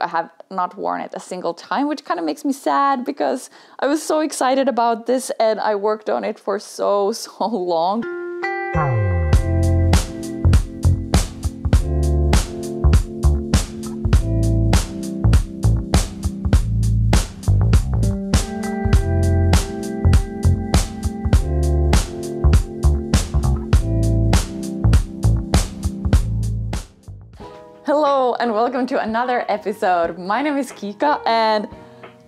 I have not worn it a single time, which kind of makes me sad because I was so excited about this and I worked on it for so, so long. Welcome to another episode. My name is Kika and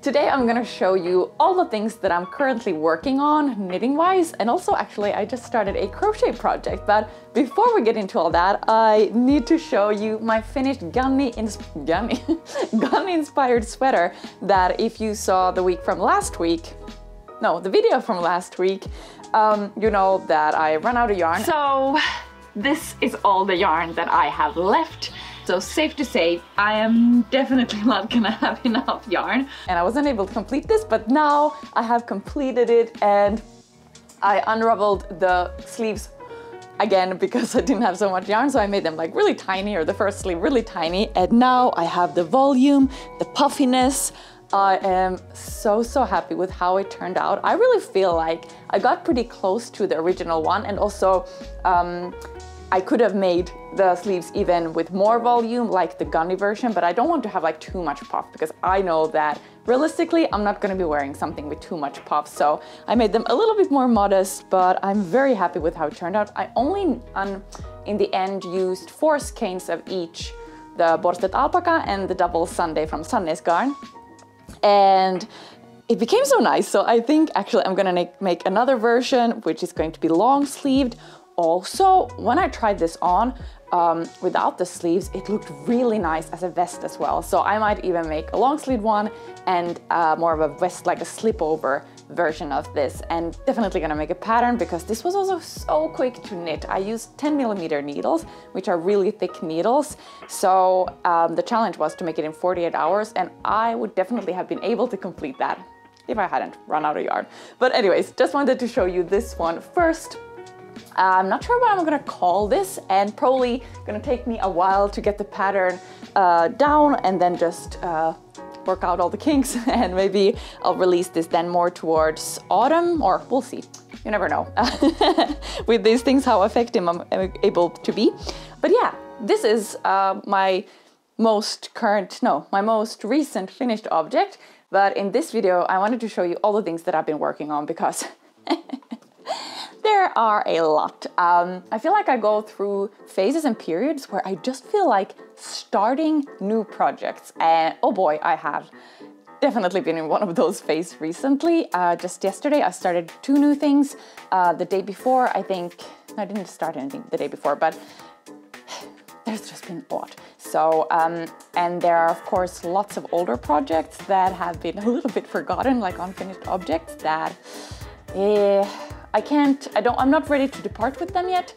today I'm gonna show you all the things that I'm currently working on knitting wise and also actually I just started a crochet project but before we get into all that I need to show you my finished Ganni, ins Ganni, Ganni inspired sweater that if you saw the week from last week no, the video from last week, um, you know that I ran out of yarn. So this is all the yarn that I have left. So safe to say, I am definitely not gonna have enough yarn. And I wasn't able to complete this, but now I have completed it and I unraveled the sleeves again because I didn't have so much yarn so I made them like really tiny or the first sleeve really tiny and now I have the volume, the puffiness. I am so so happy with how it turned out. I really feel like I got pretty close to the original one and also um, I could have made the sleeves even with more volume like the Ganni version, but I don't want to have like too much puff because I know that realistically I'm not gonna be wearing something with too much puff. So I made them a little bit more modest, but I'm very happy with how it turned out. I only, um, in the end, used four skeins of each, the Børstet Alpakka and the double Sunday from Sandnes Garn. And it became so nice. So I think actually I'm gonna make another version, which is going to be long sleeved also, when I tried this on um, without the sleeves, it looked really nice as a vest as well. So I might even make a long sleeve one and uh, more of a vest, like a slip over version of this and definitely gonna make a pattern because this was also so quick to knit. I used 10 millimeter needles, which are really thick needles. So um, the challenge was to make it in 48 hours and I would definitely have been able to complete that if I hadn't run out of yarn. But anyways, just wanted to show you this one first. I'm not sure what I'm gonna call this and probably gonna take me a while to get the pattern uh, down and then just uh, work out all the kinks and maybe I'll release this then more towards autumn or we'll see. You never know with these things how effective I'm able to be. But yeah, this is uh, my most current, no, my most recent finished object. But in this video, I wanted to show you all the things that I've been working on because There are a lot. Um, I feel like I go through phases and periods where I just feel like starting new projects. And oh boy, I have definitely been in one of those phases recently. Uh, just yesterday, I started two new things. Uh, the day before, I think, I didn't start anything the day before, but there's just been a lot. So, um, and there are of course lots of older projects that have been a little bit forgotten, like unfinished objects that eh, I can't, I don't, I'm not ready to depart with them yet.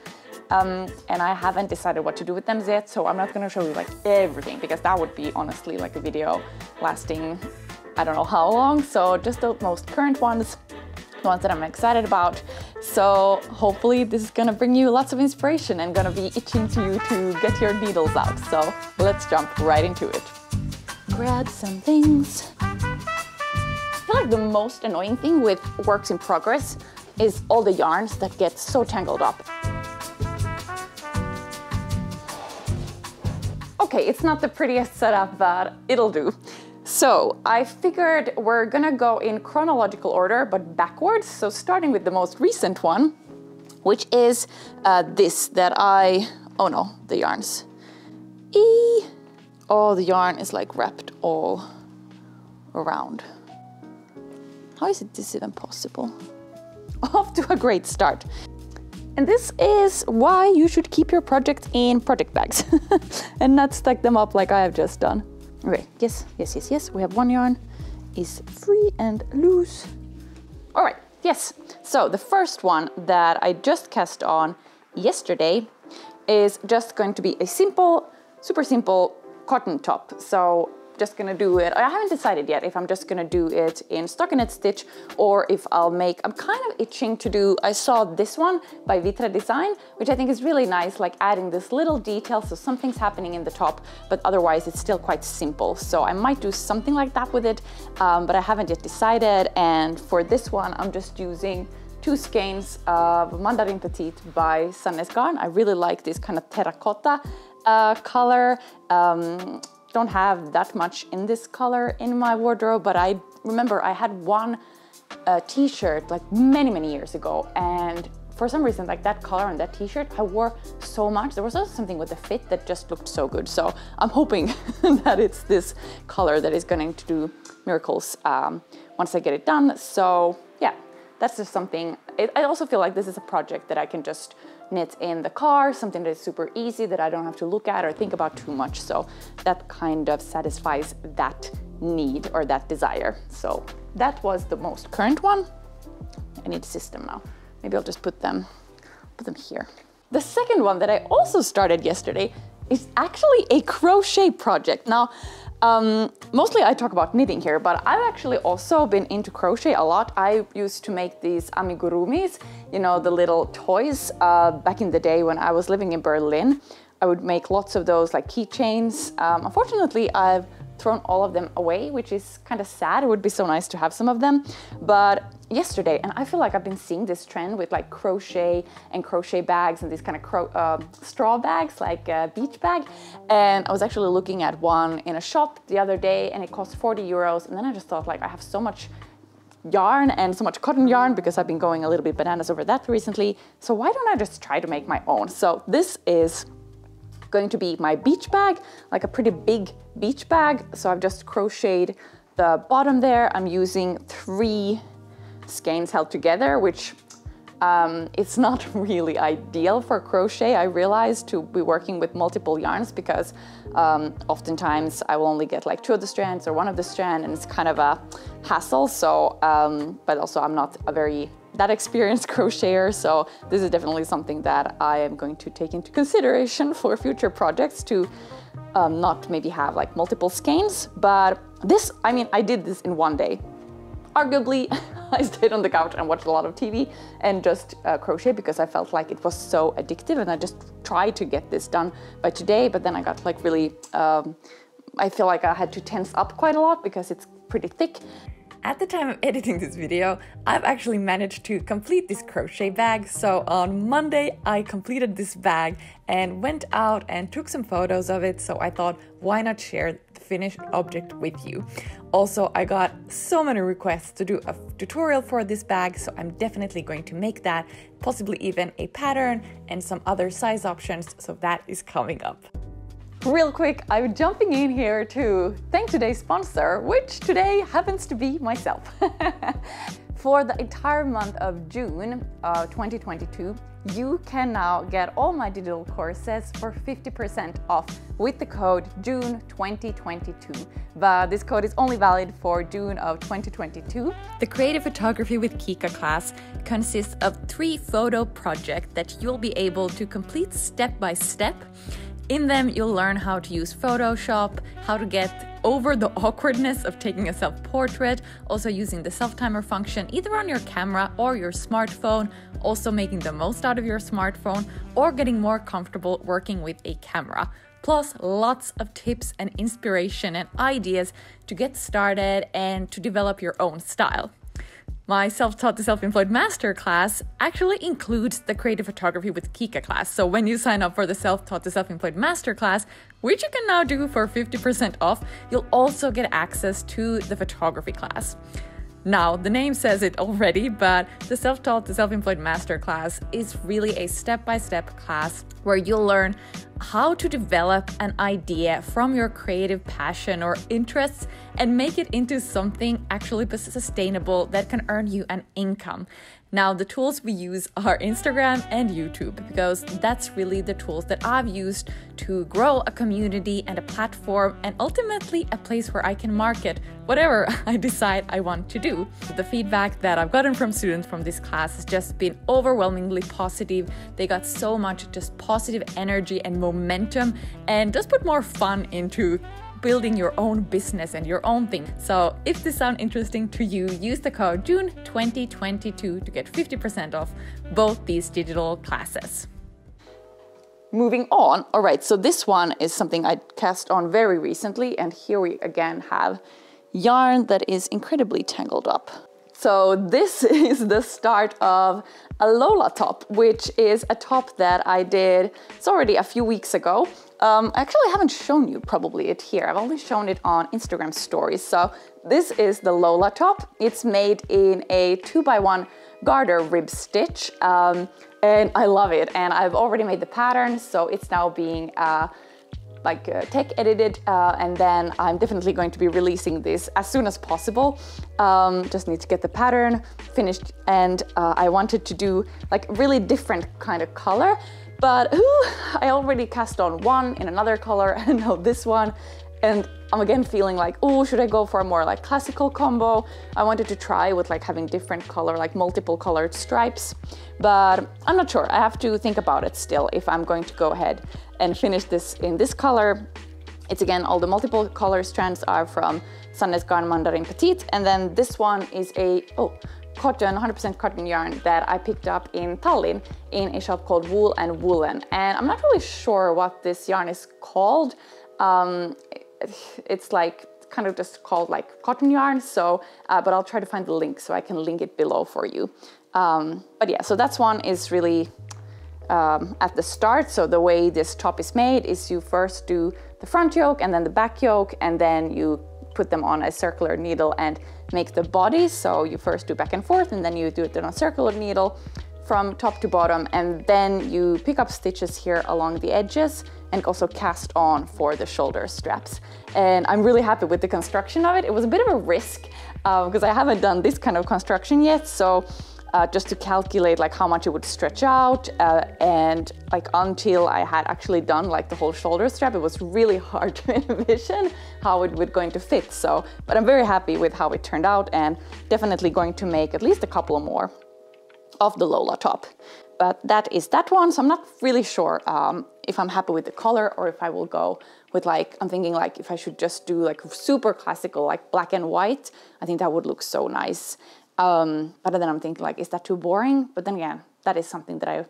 Um, and I haven't decided what to do with them yet, so I'm not gonna show you like everything because that would be honestly like a video lasting I don't know how long. So just the most current ones, the ones that I'm excited about. So hopefully this is gonna bring you lots of inspiration and gonna be itching to you to get your needles out. So let's jump right into it. Grab some things. I feel like the most annoying thing with works in progress is all the yarns that get so tangled up. Okay, it's not the prettiest setup, but it'll do. So I figured we're gonna go in chronological order, but backwards. So starting with the most recent one, which is uh, this that I, oh no, the yarns. E, oh, the yarn is like wrapped all around. How is it this even possible? off to a great start. And this is why you should keep your projects in project bags and not stack them up like I have just done. Okay, yes, yes, yes, yes, we have one yarn is free and loose. All right, yes. So the first one that I just cast on yesterday is just going to be a simple, super simple cotton top. So just gonna do it. I haven't decided yet if I'm just gonna do it in stockinette stitch or if I'll make, I'm kind of itching to do, I saw this one by Vitra Design, which I think is really nice, like adding this little detail so something's happening in the top, but otherwise it's still quite simple. So I might do something like that with it, um, but I haven't yet decided. And for this one, I'm just using two skeins of Mandarin Petite by Sandnes Garn. I really like this kind of terracotta uh, color. Um, don't have that much in this color in my wardrobe, but I remember I had one uh, t-shirt like many, many years ago and for some reason like that color on that t-shirt I wore so much. There was also something with the fit that just looked so good. So I'm hoping that it's this color that is going to do miracles um, once I get it done. So yeah that's just something it, I also feel like this is a project that I can just knit in the car, something that is super easy that I don't have to look at or think about too much. So that kind of satisfies that need or that desire. So that was the most current one. I need a system now. Maybe I'll just put them, put them here. The second one that I also started yesterday is actually a crochet project. Now, um, mostly I talk about knitting here, but I've actually also been into crochet a lot. I used to make these amigurumis, you know, the little toys uh, back in the day when I was living in Berlin. I would make lots of those like keychains. Um, unfortunately, I've thrown all of them away, which is kind of sad. It would be so nice to have some of them. But yesterday, and I feel like I've been seeing this trend with like crochet and crochet bags and these kind of uh, straw bags, like a beach bag. And I was actually looking at one in a shop the other day and it cost 40 euros. And then I just thought like I have so much yarn and so much cotton yarn because I've been going a little bit bananas over that recently. So why don't I just try to make my own? So this is going to be my beach bag, like a pretty big beach bag. So I've just crocheted the bottom there. I'm using three skeins held together, which um, it's not really ideal for crochet, I realize, to be working with multiple yarns because um, oftentimes I will only get like two of the strands or one of the strand and it's kind of a hassle. So, um, but also I'm not a very that experienced crocheter, so this is definitely something that I am going to take into consideration for future projects to um, not maybe have like multiple skeins, but this, I mean, I did this in one day. Arguably, I stayed on the couch and watched a lot of TV and just uh, crochet because I felt like it was so addictive and I just tried to get this done by today, but then I got like really, um, I feel like I had to tense up quite a lot because it's pretty thick. At the time of editing this video, I've actually managed to complete this crochet bag. So on Monday, I completed this bag and went out and took some photos of it. So I thought, why not share the finished object with you? Also, I got so many requests to do a tutorial for this bag, so I'm definitely going to make that, possibly even a pattern and some other size options. So that is coming up. Real quick, I'm jumping in here to thank today's sponsor, which today happens to be myself. For the entire month of June uh, 2022, you can now get all my digital courses for 50% off with the code June 2022. But this code is only valid for June of 2022. The Creative Photography with Kika class consists of three photo projects that you'll be able to complete step by step in them, you'll learn how to use Photoshop, how to get over the awkwardness of taking a self portrait, also using the self timer function either on your camera or your smartphone, also making the most out of your smartphone, or getting more comfortable working with a camera. Plus, lots of tips and inspiration and ideas to get started and to develop your own style. My self taught to self employed masterclass actually includes the creative photography with Kika class. So when you sign up for the self taught to self employed masterclass, which you can now do for 50% off, you'll also get access to the photography class. Now, the name says it already, but the Self Taught to Self Employed Masterclass is really a step by step class where you'll learn how to develop an idea from your creative passion or interests and make it into something actually sustainable that can earn you an income. Now, the tools we use are Instagram and YouTube because that's really the tools that I've used to grow a community and a platform and ultimately a place where I can market whatever I decide I want to do. The feedback that I've gotten from students from this class has just been overwhelmingly positive. They got so much just positive energy and momentum and just put more fun into building your own business and your own thing. So if this sounds interesting to you, use the code June 2022 to get 50% off both these digital classes. Moving on, all right, so this one is something I cast on very recently, and here we again have yarn that is incredibly tangled up. So this is the start of a Lola top, which is a top that I did, it's already a few weeks ago. Um, actually, I haven't shown you probably it here. I've only shown it on Instagram stories. So this is the Lola top. It's made in a two by one garter rib stitch. Um, and I love it. And I've already made the pattern, so it's now being uh, like uh, tech edited uh, and then I'm definitely going to be releasing this as soon as possible. Um, just need to get the pattern finished and uh, I wanted to do like really different kind of color but ooh, I already cast on one in another color and now this one and I'm again feeling like, oh, should I go for a more like classical combo? I wanted to try with like having different color, like multiple colored stripes, but I'm not sure. I have to think about it still if I'm going to go ahead and finish this in this color. It's again, all the multiple color strands are from Sandnes Garn Mandarin Petite, and then this one is a, oh, cotton, 100% cotton yarn that I picked up in Tallinn in a shop called Wool and Woolen. And I'm not really sure what this yarn is called. Um, it's like kind of just called like cotton yarn. So, uh, but I'll try to find the link so I can link it below for you. Um, but yeah, so that's one is really um, at the start. So the way this top is made is you first do the front yoke and then the back yoke, and then you put them on a circular needle and make the body. So you first do back and forth, and then you do it on a circular needle from top to bottom, and then you pick up stitches here along the edges and also cast on for the shoulder straps. And I'm really happy with the construction of it. It was a bit of a risk because uh, I haven't done this kind of construction yet. So uh, just to calculate like how much it would stretch out uh, and like until I had actually done like the whole shoulder strap it was really hard to envision how it would going to fit. So but I'm very happy with how it turned out and definitely going to make at least a couple more of the Lola top. But that is that one. So I'm not really sure um, if I'm happy with the color or if I will go with like, I'm thinking like if I should just do like super classical, like black and white, I think that would look so nice. Um, but then I'm thinking like, is that too boring? But then again, that is something that I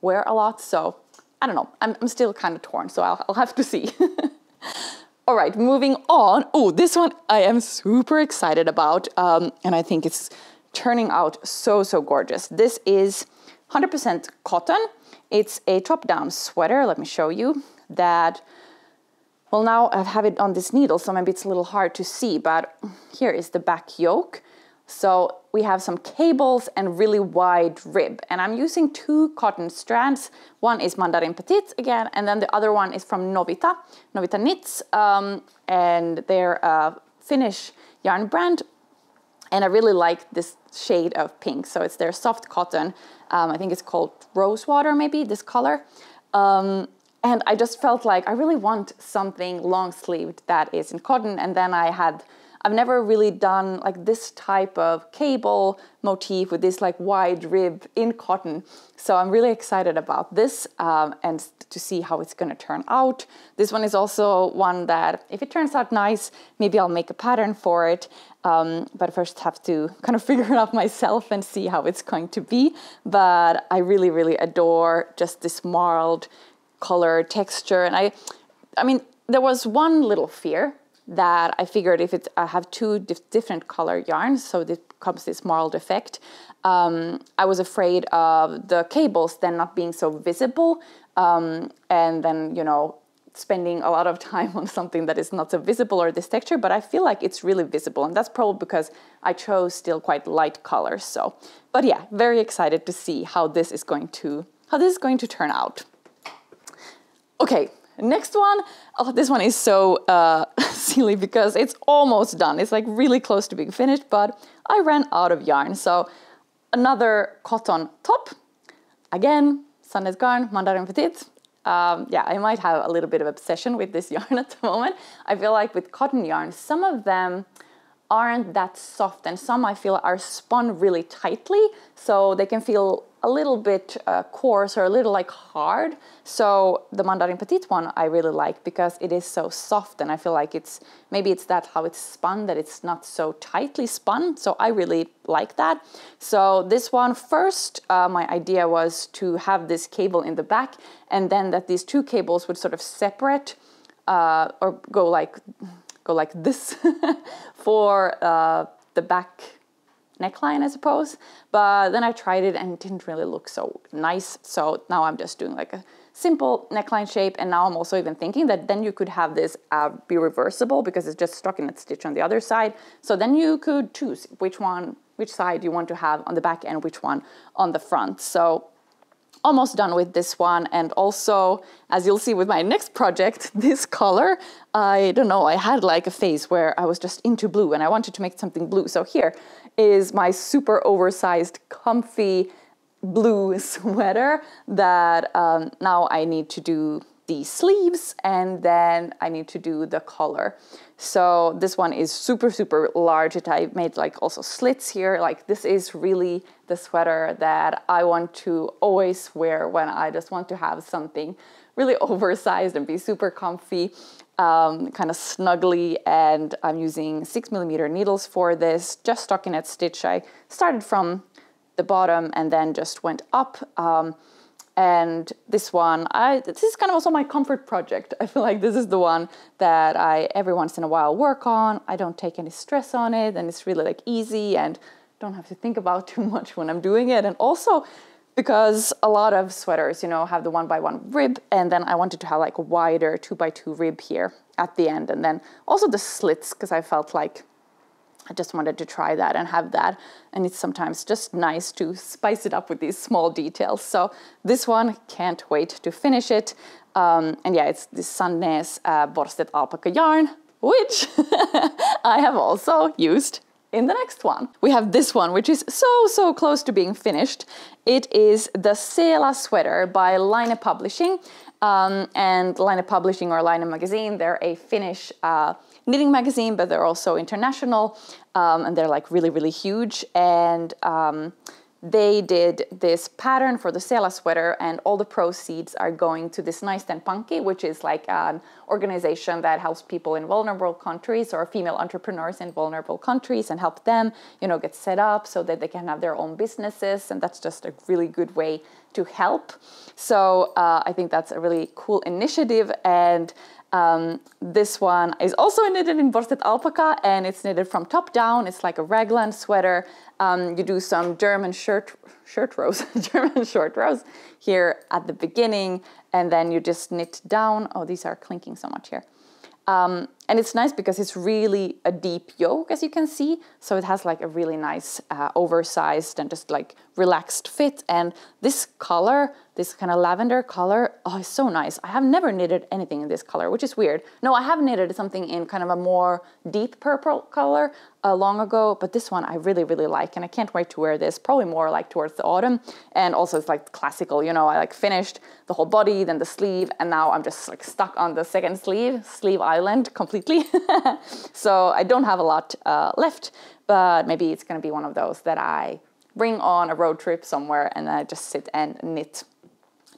wear a lot. So I don't know, I'm, I'm still kind of torn. So I'll, I'll have to see. All right, moving on. Oh, this one I am super excited about. Um, and I think it's turning out so, so gorgeous. This is 100% cotton. It's a top-down sweater, let me show you, that, well now I have it on this needle, so maybe it's a little hard to see, but here is the back yoke. So we have some cables and really wide rib. And I'm using two cotton strands. One is Mandarin Petite again, and then the other one is from Novita, Novita Knits. Um, and they're a Finnish yarn brand. And I really like this shade of pink. So it's their soft cotton um, I think it's called Rosewater, maybe, this color. Um, and I just felt like I really want something long sleeved that is in cotton. And then I had, I've never really done like this type of cable motif with this like wide rib in cotton. So I'm really excited about this um, and to see how it's gonna turn out. This one is also one that if it turns out nice, maybe I'll make a pattern for it. Um, but first have to kind of figure it out myself and see how it's going to be. But I really, really adore just this marled color texture. And I, I mean, there was one little fear that I figured if it, I have two dif different color yarns, so this comes this marled effect, um, I was afraid of the cables then not being so visible um, and then, you know, spending a lot of time on something that is not so visible or this texture, but I feel like it's really visible. And that's probably because I chose still quite light colors. So, but yeah, very excited to see how this is going to, how this is going to turn out. Okay, next one. Oh, this one is so uh, silly because it's almost done. It's like really close to being finished, but I ran out of yarn. So another cotton top. Again, Sandnes Garn, Mandarin Petite. Um, yeah, I might have a little bit of obsession with this yarn at the moment. I feel like with cotton yarn, some of them aren't that soft and some I feel are spun really tightly so they can feel a little bit uh, coarse or a little like hard. So the Mandarin Petite one I really like because it is so soft and I feel like it's maybe it's that how it's spun that it's not so tightly spun. So I really like that. So this one first, uh, my idea was to have this cable in the back and then that these two cables would sort of separate uh, or go like go like this for uh, the back neckline, I suppose. But then I tried it and it didn't really look so nice. So now I'm just doing like a simple neckline shape. And now I'm also even thinking that then you could have this uh, be reversible because it's just stockinette stitch on the other side. So then you could choose which one, which side you want to have on the back and which one on the front. So almost done with this one and also as you'll see with my next project this color i don't know i had like a phase where i was just into blue and i wanted to make something blue so here is my super oversized, comfy blue sweater that um, now I need to do the sleeves and then I need to do the collar. So this one is super, super large. It, I made like also slits here. Like this is really the sweater that I want to always wear when I just want to have something really oversized and be super comfy um, kind of snuggly. and I'm using six millimeter needles for this, just stockinette stitch. I started from the bottom and then just went up. Um, and this one, I, this is kind of also my comfort project. I feel like this is the one that I every once in a while work on. I don't take any stress on it and it's really like easy and don't have to think about too much when I'm doing it. And also because a lot of sweaters, you know, have the one by one rib, and then I wanted to have like a wider two by two rib here at the end, and then also the slits because I felt like I just wanted to try that and have that. And it's sometimes just nice to spice it up with these small details. So this one, can't wait to finish it. Um, and yeah, it's this Sandnes uh, alpaca yarn, which I have also used in the next one. We have this one, which is so, so close to being finished. It is the Sela sweater by Laine Publishing. Um, and Laine Publishing or Laine Magazine, they're a Finnish uh, knitting magazine, but they're also international. Um, and they're like really, really huge. And um, they did this pattern for the Sela sweater and all the proceeds are going to this Naisten Pankki, which is like an organization that helps people in vulnerable countries or female entrepreneurs in vulnerable countries and help them, you know, get set up so that they can have their own businesses. And that's just a really good way to help. So uh, I think that's a really cool initiative. And um, this one is also knitted in Børstet Alpakka and it's knitted from top down. It's like a raglan sweater. Um, you do some German shirt, shirt rows, German short rows here at the beginning and then you just knit down. Oh, these are clinking so much here. Um, and it's nice because it's really a deep yoke, as you can see. So it has like a really nice uh, oversized and just like relaxed fit. And this color, this kind of lavender color, oh, it's so nice. I have never knitted anything in this color, which is weird. No, I have knitted something in kind of a more deep purple color uh, long ago, but this one I really, really like. And I can't wait to wear this probably more like towards the autumn. And also it's like classical, you know, I like finished the whole body, then the sleeve, and now I'm just like stuck on the second sleeve, sleeve island completely. so I don't have a lot uh, left, but maybe it's gonna be one of those that I bring on a road trip somewhere and I just sit and knit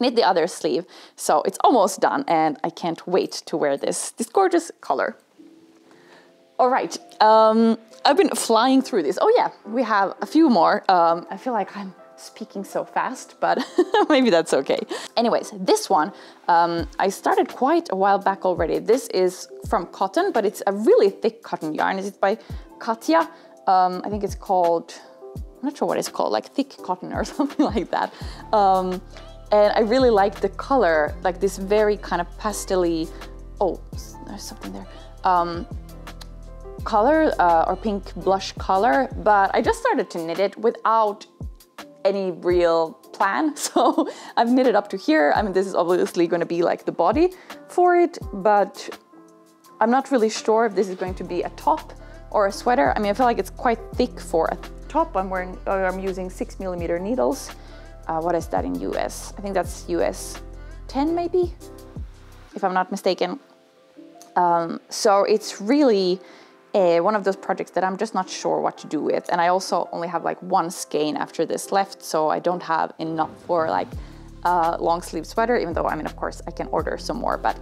knit the other sleeve. So it's almost done and I can't wait to wear this, this gorgeous color. All right, um, I've been flying through this. Oh yeah, we have a few more. Um, I feel like I'm speaking so fast, but maybe that's okay. Anyways, this one, um, I started quite a while back already. This is from cotton, but it's a really thick cotton yarn. It's by Katia. Um, I think it's called, I'm not sure what it's called, like thick cotton or something like that. Um, and I really like the color, like this very kind of pastely, oh, there's something there. Um, color uh, or pink blush color, but I just started to knit it without any real plan. So I've knitted up to here. I mean, this is obviously going to be like the body for it, but I'm not really sure if this is going to be a top or a sweater. I mean, I feel like it's quite thick for a top. I'm wearing, I'm using six millimeter needles. Uh, what is that in US? I think that's US 10 maybe, if I'm not mistaken. Um, so it's really uh, one of those projects that I'm just not sure what to do with. And I also only have like one skein after this left, so I don't have enough for like a long sleeve sweater, even though I mean, of course, I can order some more. But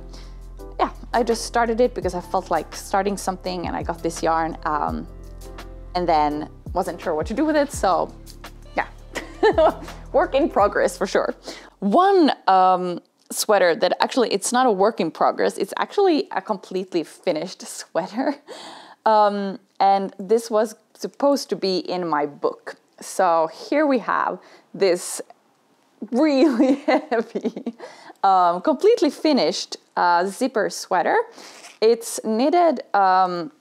yeah, I just started it because I felt like starting something and I got this yarn um, and then wasn't sure what to do with it. So work in progress for sure. One um, sweater that actually, it's not a work in progress, it's actually a completely finished sweater. Um, and this was supposed to be in my book. So here we have this really heavy, um, completely finished uh, zipper sweater. It's knitted um,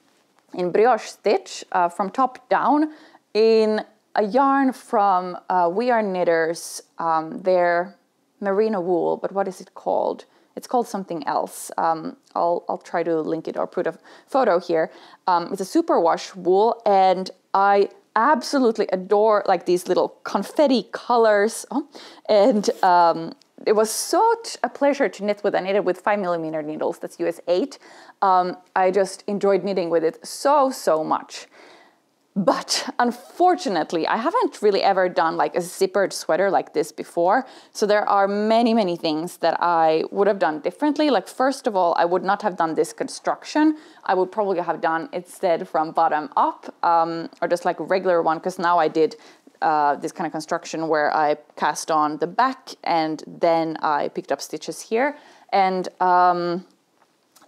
in brioche stitch uh, from top down in a yarn from uh, We Are Knitters, um, their merino wool, but what is it called? It's called something else. Um, I'll, I'll try to link it or put a photo here. Um, it's a superwash wool and I absolutely adore like these little confetti colors. Oh, and um, it was such a pleasure to knit with. I knitted with five millimeter needles, that's US eight. Um, I just enjoyed knitting with it so, so much. But unfortunately, I haven't really ever done like a zippered sweater like this before. So there are many, many things that I would have done differently. Like first of all, I would not have done this construction. I would probably have done instead from bottom up um, or just like a regular one because now I did uh, this kind of construction where I cast on the back and then I picked up stitches here. And um,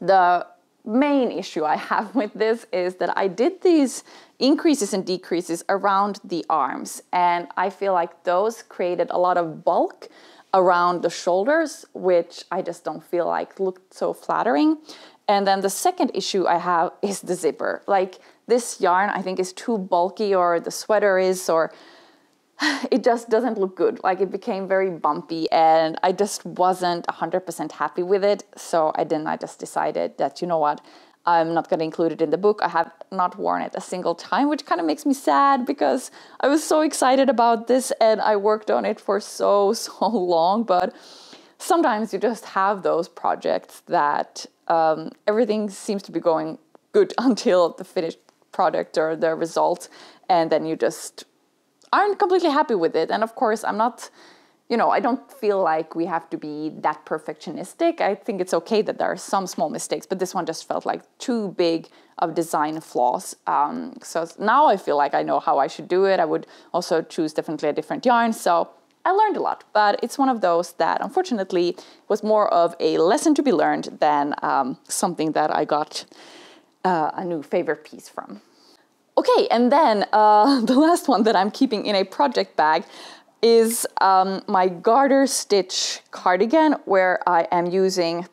the main issue I have with this is that I did these increases and decreases around the arms. And I feel like those created a lot of bulk around the shoulders, which I just don't feel like looked so flattering. And then the second issue I have is the zipper. Like this yarn, I think is too bulky, or the sweater is, or it just doesn't look good. Like it became very bumpy, and I just wasn't 100% happy with it. So I then I just decided that, you know what, I'm not going to include it in the book. I have not worn it a single time, which kind of makes me sad because I was so excited about this and I worked on it for so, so long. But sometimes you just have those projects that um, everything seems to be going good until the finished product or the result, and then you just aren't completely happy with it. And of course, I'm not you know, I don't feel like we have to be that perfectionistic. I think it's okay that there are some small mistakes, but this one just felt like too big of design flaws. Um, so now I feel like I know how I should do it. I would also choose definitely a different yarn. So I learned a lot, but it's one of those that unfortunately was more of a lesson to be learned than um, something that I got uh, a new favorite piece from. Okay, and then uh, the last one that I'm keeping in a project bag is um, my garter stitch cardigan where I am using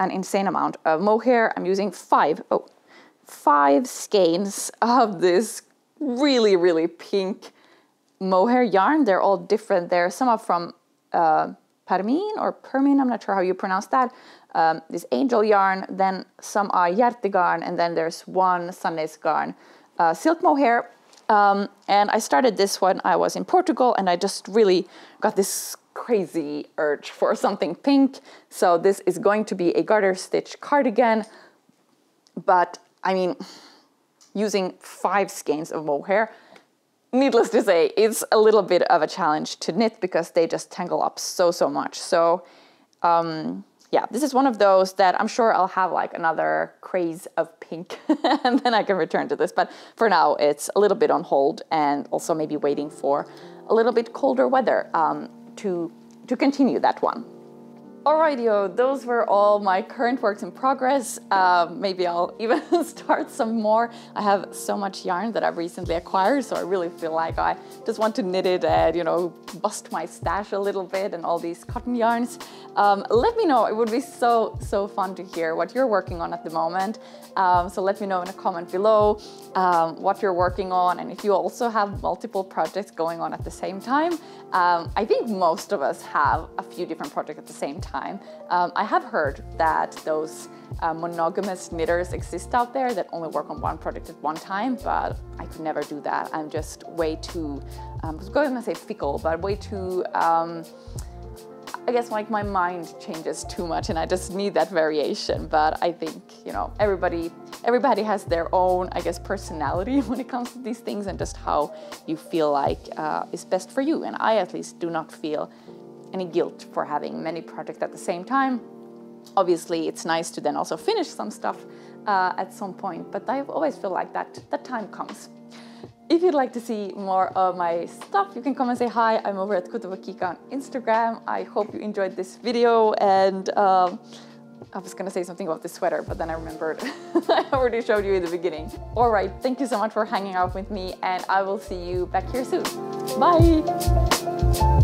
an insane amount of mohair. I'm using five, oh, five skeins of this really, really pink mohair yarn. They're all different. There, some are from uh, Parmin or Permin, I'm not sure how you pronounce that. Um, this angel yarn, then some are Hjärtegarn, and then there's one Sandnes garn. Uh, silk mohair, um, and I started this when I was in Portugal, and I just really got this crazy urge for something pink. So this is going to be a garter stitch cardigan, but I mean, using five skeins of mohair, needless to say, it's a little bit of a challenge to knit because they just tangle up so, so much. So um, yeah, this is one of those that I'm sure I'll have like another craze of pink and then I can return to this. But for now, it's a little bit on hold and also maybe waiting for a little bit colder weather um, to, to continue that one. Alrighty, those were all my current works in progress. Um, maybe I'll even start some more. I have so much yarn that I've recently acquired, so I really feel like I just want to knit it and, you know, bust my stash a little bit and all these cotton yarns. Um, let me know, it would be so, so fun to hear what you're working on at the moment. Um, so let me know in a comment below um, what you're working on and if you also have multiple projects going on at the same time. Um, I think most of us have a few different projects at the same time. Um, I have heard that those uh, monogamous knitters exist out there that only work on one project at one time, but I could never do that. I'm just way too, um, I was going to say fickle, but way too, um, I guess like my mind changes too much and I just need that variation. But I think, you know, everybody everybody has their own, I guess, personality when it comes to these things and just how you feel like uh, is best for you. And I at least do not feel any guilt for having many projects at the same time. Obviously, it's nice to then also finish some stuff uh, at some point, but I always feel like that that time comes. If you'd like to see more of my stuff, you can come and say hi. I'm over at Kutovakika on Instagram. I hope you enjoyed this video and um, I was gonna say something about this sweater, but then I remembered I already showed you in the beginning. All right, thank you so much for hanging out with me and I will see you back here soon. Bye!